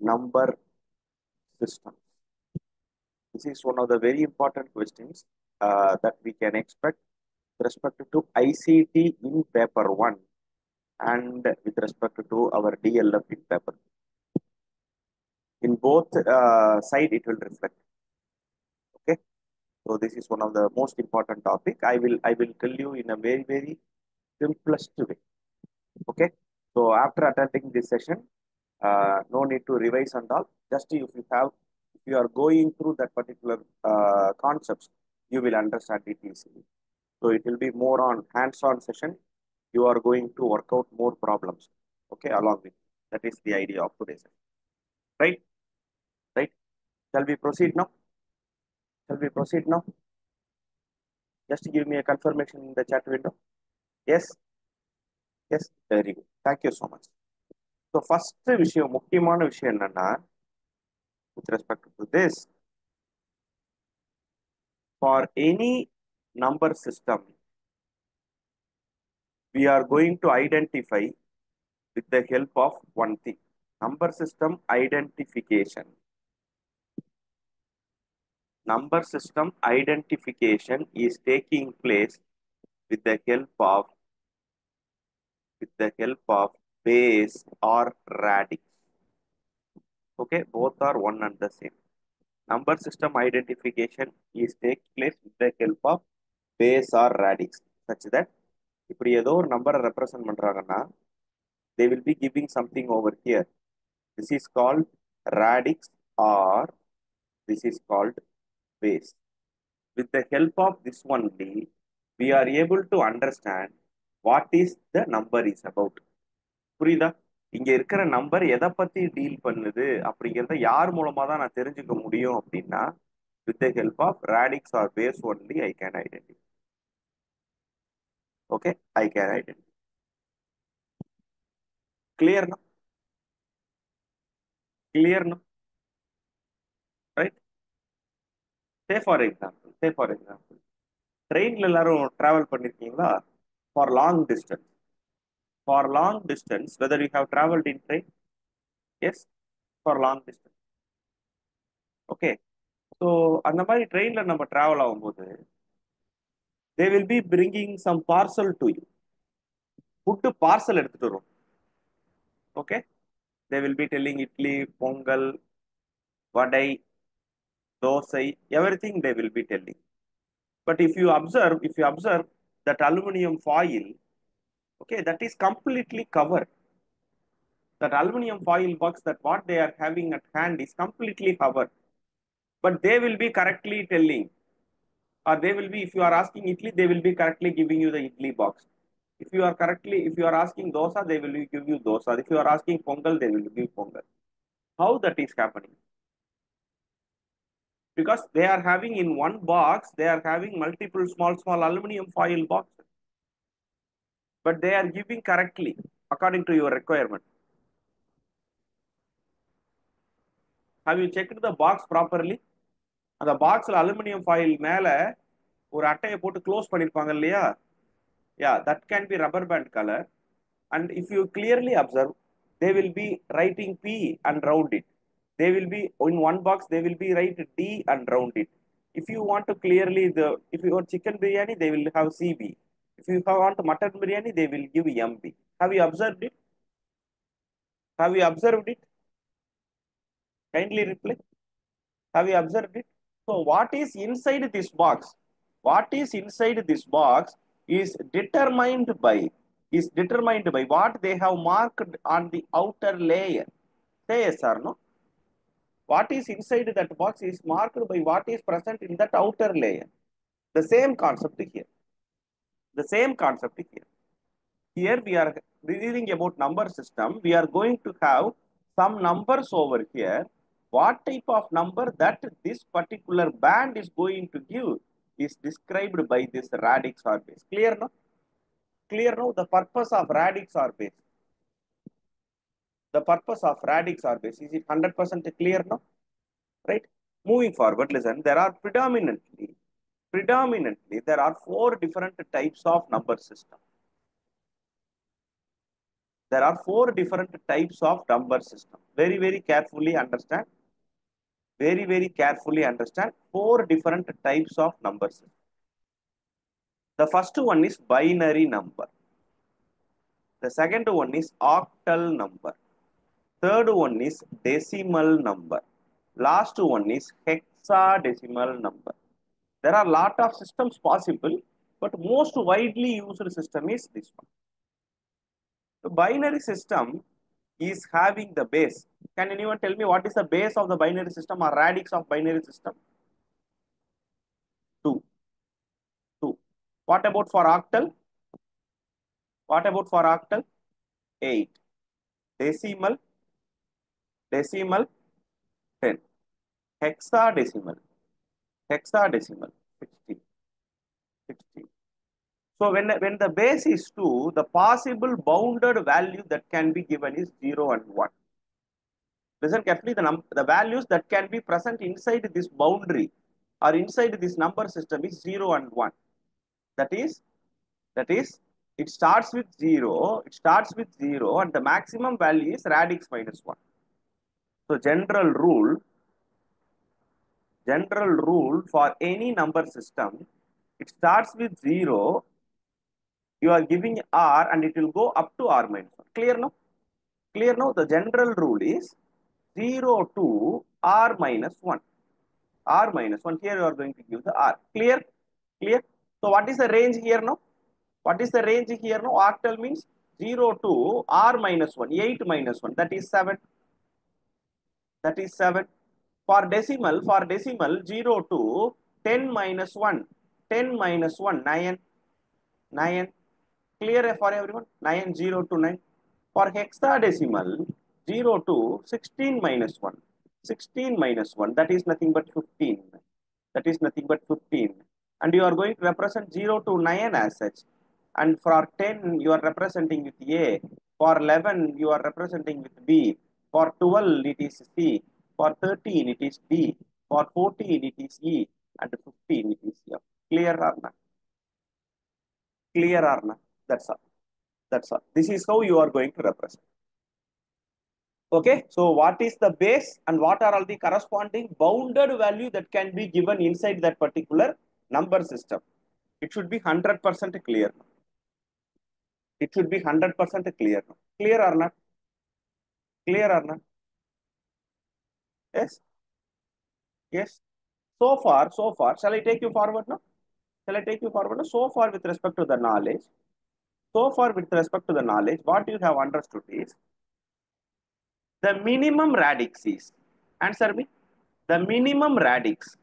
number system. This is one of the very important questions uh, that we can expect with respect to ICT in paper 1 and with respect to our DLF in paper. In both uh, side, it will reflect. Okay, so this is one of the most important topic. I will I will tell you in a very very simplest way. Okay, so after attending this session, uh, no need to revise and all. Just if you have if you are going through that particular uh, concepts, you will understand it easily. So it will be more on hands-on session. You are going to work out more problems. Okay, along with that is the idea of today's session. Right? Right? Shall we proceed now? Shall we proceed now? Just give me a confirmation in the chat window. Yes? Yes, very good. Thank you so much. So first விஷயம் முக்கியமான விஷயம் என்னன்னா with respect to this for any number system we are going to identify with the help of one thing number system identification number system identification is taking place with the help of with the help of base or radix okay both are one and the same number system identification is take place with the help of base or radix such that இப்படி ஏதோ ஒரு நம்பரை represent பண்றாங்கன்னா they will be giving something over here this is called radix or this is called base with the help of this only we are able to understand what is the number is about புரியுதா? இங்க இருக்கிற number எதை பத்தி deal பண்ணுது அப்படிங்கிறத யார் மூலமா தான் நான் தெரிஞ்சுக்க முடியும் அப்படின்னா with the help of radix or base only I can identify okay I can identify கிளியர்னா கிளியர்னா right say for example say for example ட்ரெயின்ல எல்லாரும் டிராவல் பண்ணிருக்கீங்களா? For long distance for long distance, whether you have traveled in train, yes, for long distance. Okay, so on the train, la number travel they will be bringing some parcel to you. Put the parcel at the room. Okay, they will be telling Idli, Pongal, Vadai, Dosai, everything they will be telling. But if you observe, if you observe that aluminium foil okay that is completely covered. That aluminum foil box that what they are having at hand is completely covered. But they will be correctly telling. Or they will be if you are asking idli they will be correctly giving you the idli box. If you are correctly if you are asking dosa they will give you dosa. If you are asking pongal they will give pongal. How that is happening? Because they are having in one box they are having multiple small small aluminum foil boxes but they are giving correctly according to your requirement. Have you checked the box properly? அந்த பாக்ஸ்ல aluminium foil மேல ஒரு அட்டையை போட்டு close பண்ணிருப்பாங்க இல்லையா yeah that can be rubber band colour and if you clearly observe they will be writing B and round it they will be in one box they will be right D and round it if you want to clearly the if you want chicken biryani they will have CP If you want mutton biryani, they will give MB. Have you observed it? Have you observed it? Kindly reply. Have you observed it? So what is inside this box? What is inside this box is determined by is determined by what they have marked on the outer layer. Say yes or no? What is inside that box is marked by what is present in that outer layer. The same concept here. The same concept here. Here we are reading about number system. We are going to have some numbers over here. What type of number that this particular band is going to give is described by this radix or base. Clear now? Clear now the purpose of radix or base. The purpose of radix or base. Is it 100% clear now? Right? Moving forward, listen, there are predominantly predominantly there are four different types of number system there are four different types of number system. Very, very carefully understand. Very, very carefully understand four different types of number system. The first one is binary number. The second one is octal number. Third one is decimal number. Last one is hexadecimal number. There are lot of systems possible, but most widely used system is this one. The binary system is having the base. Can anyone tell me what is the base of the binary system or radix of binary system? 2. 2. What about for octal? What about for octal? 8. Decimal? Decimal? 10. Hexadecimal? Hexadecimal? 16. 16. So when, when the base is 2, the possible bounded value that can be given is 0 and 1. Listen carefully, the, num the values that can be present inside this boundary or inside this number system is 0 and 1. That is, that is, it starts with 0, it starts with 0 and the maximum value is radix minus 1. So general rule, general rule for any number system, it starts with 0 you are giving r and it will go up to r minus 1. Clear now? Clear now? The general rule is 0 to r minus 1. r minus 1. Here you are going to give the r. Clear? Clear? So what is the range here now? What is the range here now? Octal means 0 to r minus 1. 8 minus 1. That is 7. That is 7. For decimal, for decimal 0 to 10 minus 1. 10 minus 1. 9. 9 clear for everyone? 9 0 to 9 for hexadecimal 0 to 16 minus 1 16 minus 1 that is nothing but 15 that is nothing but 15 and you are going to represent 0 to 9 as such. And for 10 you are representing with a. For 11 you are representing with b. For 12 it is c for 13 it is d for 14 it is e and 15 it is f clear or not clear or not that's all. That's all. This is how you are going to represent. Okay. So what is the base and what are all the corresponding bounded value that can be given inside that particular number system? It should be 100% clear. It should be 100% clear. Clear or not? Clear or not? Yes? Yes. So far, so far, shall I take you forward now? Shall I take you forward now? So far with respect to the knowledge, so far with respect to the knowledge, what you have understood is the minimum radix is, answer me, the minimum radix,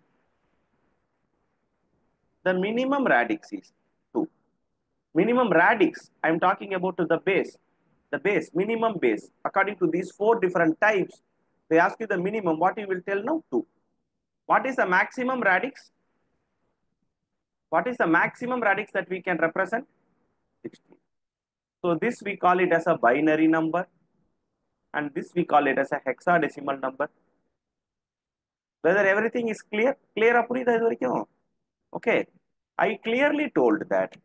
the minimum radix is 2. Minimum radix, I am talking about the base, the base, minimum base. According to these four different types, they ask you the minimum. What you will tell now? 2. What is the maximum radix? What is the maximum radix that we can represent? 16. So this we call it as a binary number. And this we call it as a hexadecimal number. Whether everything is clear? Clear ah, up Okay. I clearly told that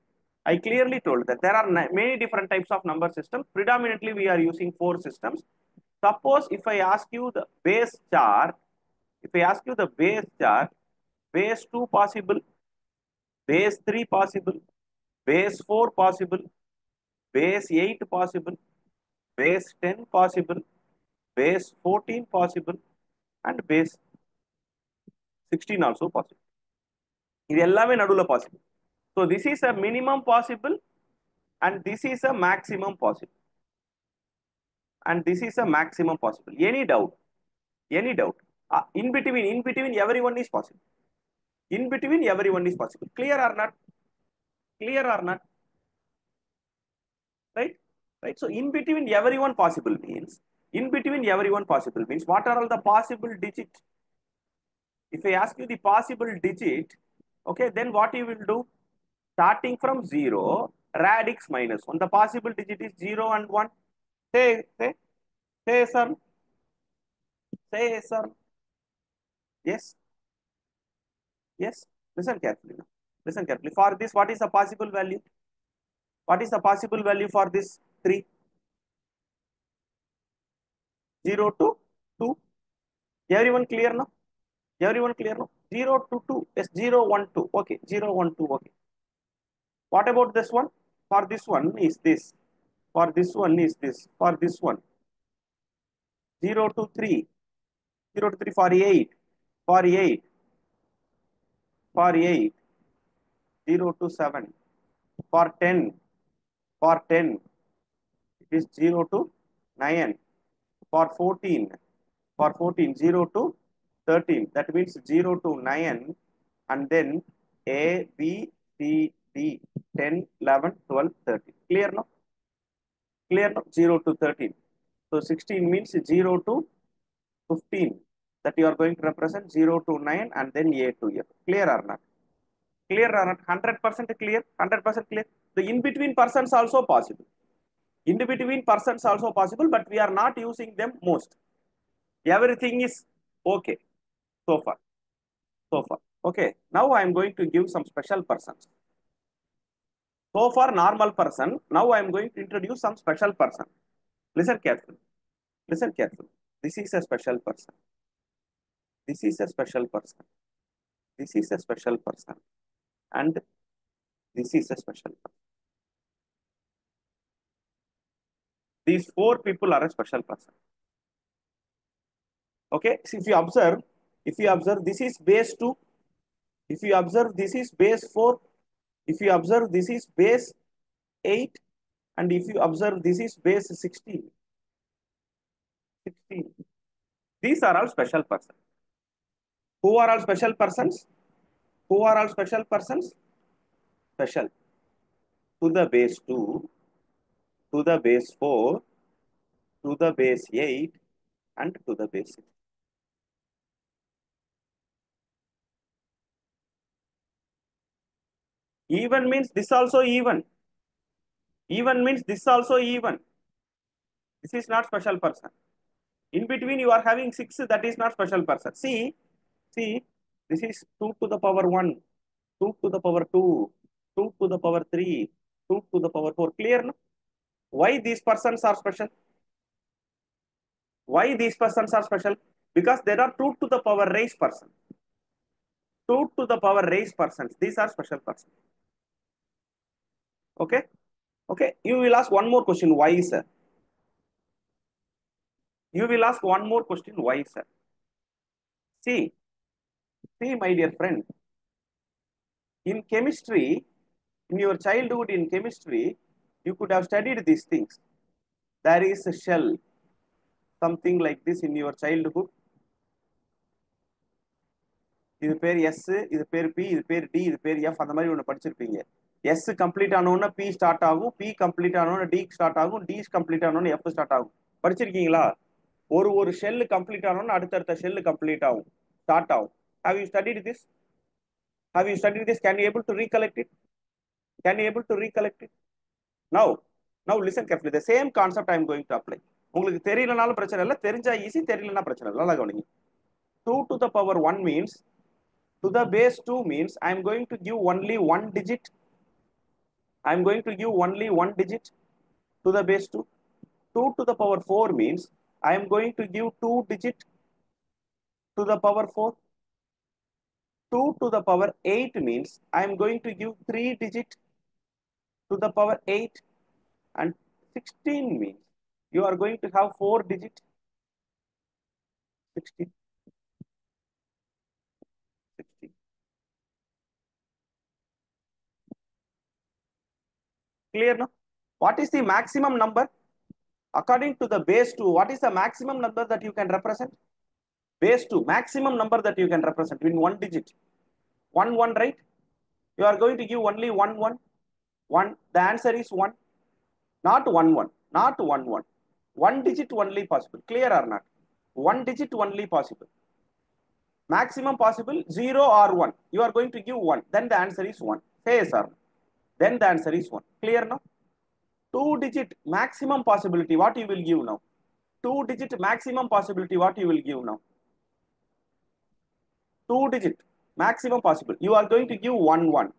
I clearly told that there are many different types of number systems. Predominantly, we are using four systems. Suppose if I ask you the base chart, if I ask you the base chart, base 2 possible, base 3 possible, base 4 possible, base 8 possible, base 10 possible, base 14 possible, and base 16 also possible. இது எல்லாமே நடுவில் possible so this is a minimum possible and this is a maximum possible and this is the maximum possible. Any doubt, any doubt. Uh, in between, in between, everyone is possible. In between, everyone is possible. Clear or not? Clear or not? Right? Right? So, in between, everyone possible means, in between, everyone possible means, what are all the possible digits? If I ask you the possible digit, okay, then what you will do? Starting from 0, radix minus 1. The possible digit is 0 and 1 say say say sir say sir yes. Yes. Listen carefully listen carefully. For this what is the possible value? What is the possible value for this 3? 0 to 2 everyone clear now? Everyone clear now? 0 to 2 yes 0 1 2 okay 0 1 2 okay. What about this one? For this one is this for this one is this. For this one. 0 to 3 0 to 3 for 8 for 8 for 8 0 to 7 for 10 for 10 it is 0 to 9 for 14 for 14 0 to 13 that means 0 to 9 and then a b c d. 10 11 12 13 clear now clear now 0 to 13 so 16 means 0 to 15 that you are going to represent 0 to 9 and then a to f. Clear or not? Clear or not? 100% clear? 100% clear? The in between persons also possible. In between persons also possible but we are not using them most. Everything is okay so far. So far. Okay. Now i am going to give some special persons so far normal person. Now i am going to introduce some special person. Listen carefully. Listen carefully. This is a special person. This is a special person. This is a special person. And this is a special person. These four people are a special person. Okay? So if you observe if you observe this is base 2 if you observe this is base 4 if you observe this is base 8 and if you observe this is base 16 16 these are all special persons. Who are all special persons? Who are all special persons? Special. To the base 2 to the base 4 to the base 8 and to the base 6 even means this also even. Even means this also even. This is not special person. In between you are having 6 that is not special person. See see this is 2 to the power 1 2 to the power 2 2 to the power 3 2 to the power 4 clear no? why these persons are special? Why these persons are special? Because there are 2 to the power raised person. 2 to the power raised persons. These are special persons okay okay you will ask one more question why sir you will ask one more question why sir see see my dear friend in chemistry in your childhood in chemistry you could have studied these things there is a shell something like this in your childhood இது பேர் S இது பேர் B இது பேர் D இது பேர் F அந்த மாதிரி ஒன்று படிச்சிருப்பீங்க எஸ் கம்ப்ளீட் ஆனோன்னா பி ஸ்டார்ட் ஆகும். பி கம்ப்ளீட் ஆனோன்னா டி ஸ்டார்ட் ஆகும். டி கம்ப்ளீட் ஆனோன்னு எஃப் ஸ்டார்ட் ஆகும். படிச்சிருக்கீங்களா? ஒரு ஒரு ஷெல்லு கம்ப்ளீட் ஆனோன்னா அடுத்தடுத்த ஷெல்லு கம்ப்ளீட் ஆகும். ஸ்டார்ட் ஆகும். How you studied this have you studied this can able to recollect it can able to recollect it now now listen carefully the same concept I am going to apply உங்களுக்கு தெரியலனாலும் பிரச்சனை இல்லை. தெரிஞ்சா easy தெரியலனா பிரச்சனை இல்லை. நல்லா கவனிங்க. Two to the power one means to the base two means I am going to give only one digit I am going to give only one digit to the base 2. 2 to the power 4 means I am going to give two digit to the power 4. 2 to the power 8 means I am going to give three digit to the power 8 and 16 means you are going to have four digit 16. 16. Clear now? What is the maximum number? According to the base 2, what is the maximum number that you can represent? Base 2, maximum number that you can represent in one digit. 1, 1, right? You are going to give only 1, 1. 1. The answer is 1. Not 1, 1. Not 1, 1. One digit only possible. Clear or not? One digit only possible maximum possible 0 or 1 you are going to give 1 then the answer is 1 say yes or no then the answer is 1 clear now two digit maximum possibility what you will give now? Two digit maximum possibility what you will give now? Two digit maximum possible. You are going to give 1 1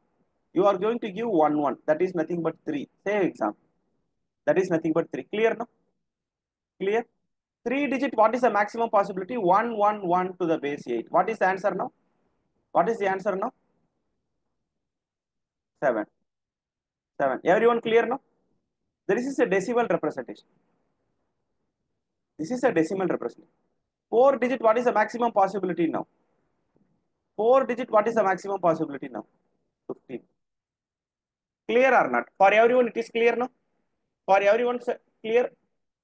you are going to give 1 1 that is nothing but 3 say example that is nothing but 3 clear now clear? Three digit what is the maximum possibility? 111 to the base 8 what is the answer now? What is the answer now? 7 7 everyone clear now this is a decimal representation this is a decimal representation four digit what is the maximum possibility now four digit what is the maximum possibility now 15 clear or not for everyone it is clear now for everyone clear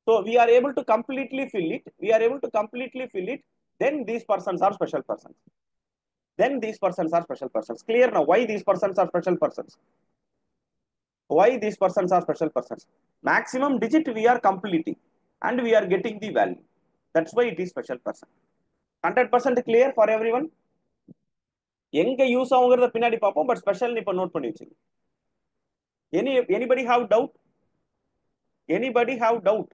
so we are able to completely fill it. We are able to completely fill it. Then these persons are special persons. Then these persons are special persons. Clear now? Why these persons are special persons? Why these persons are special persons? Maximum digit we are completing and we are getting the value. That's why it is special person. 100% clear for everyone? எங்க use ஆகுங்கிறத பின்னாடி பார்ப்போம் but special இப்போ note பண்ணி வச்சுங்க any anybody have doubt anybody have doubt